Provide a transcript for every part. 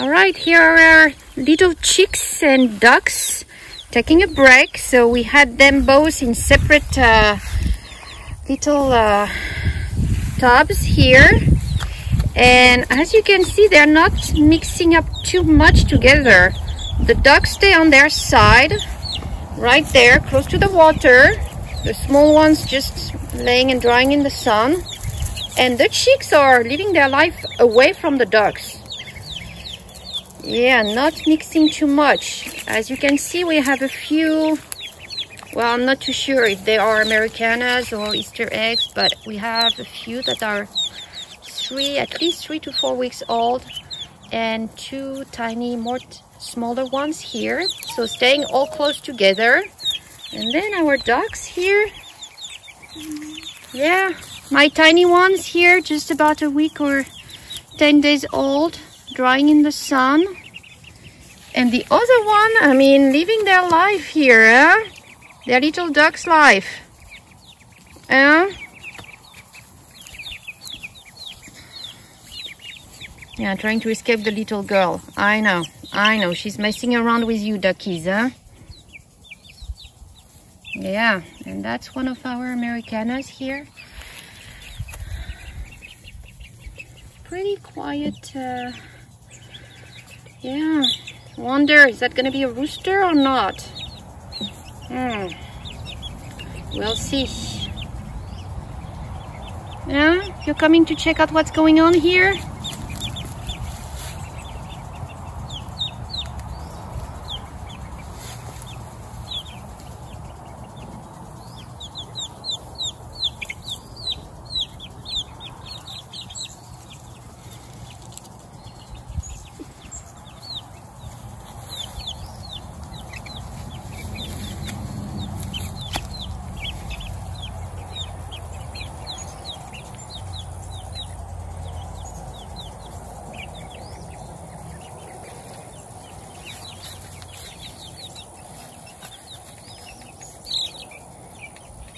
All right, here are our little chicks and ducks taking a break. So we had them both in separate uh, little uh, tubs here. And as you can see, they're not mixing up too much together. The ducks stay on their side, right there, close to the water. The small ones just laying and drying in the sun. And the chicks are living their life away from the ducks yeah not mixing too much. As you can see we have a few well i'm not too sure if they are americanas or easter eggs but we have a few that are three at least three to four weeks old and two tiny more smaller ones here. So staying all close together. And then our ducks here. Yeah my tiny ones here just about a week or 10 days old drying in the sun. And the other one, I mean, living their life here, eh? Their little duck's life. Eh? Yeah, trying to escape the little girl. I know, I know. She's messing around with you, duckies, huh? Yeah, and that's one of our Americanas here. Pretty quiet uh, yeah. Wonder, is that to be a rooster or not? Hmm. We'll see. Yeah? You're coming to check out what's going on here?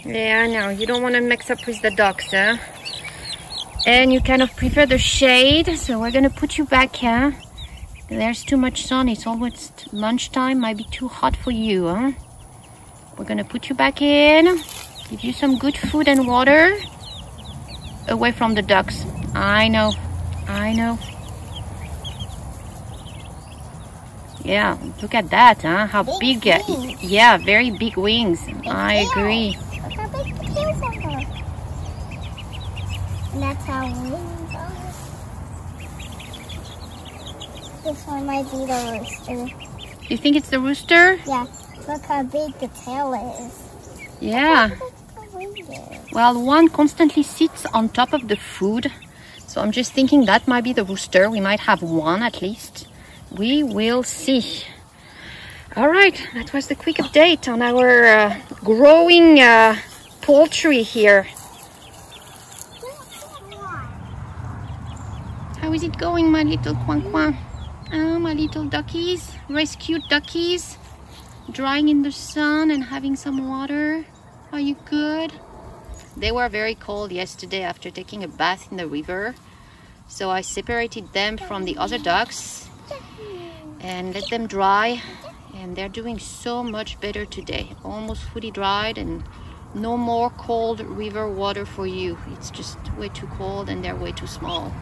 Yeah, no, you don't want to mix up with the ducks, huh? And you kind of prefer the shade, so we're gonna put you back here. There's too much sun, it's almost lunchtime, might be too hot for you, huh? We're gonna put you back in, give you some good food and water, away from the ducks. I know, I know. Yeah, look at that, huh? How big, big uh, yeah, very big wings. I agree. That's how wings are. This one might be the rooster. You think it's the rooster? Yeah. Look how big the tail is. Yeah. Well, one constantly sits on top of the food. So I'm just thinking that might be the rooster. We might have one at least. We will see. All right, that was the quick update on our uh, growing uh, poultry here. How is it going, my little Quan Quan? Oh, my little duckies, rescued duckies, drying in the sun and having some water. Are you good? They were very cold yesterday after taking a bath in the river. So I separated them from the other ducks and let them dry and they're doing so much better today almost fully dried and no more cold river water for you it's just way too cold and they're way too small.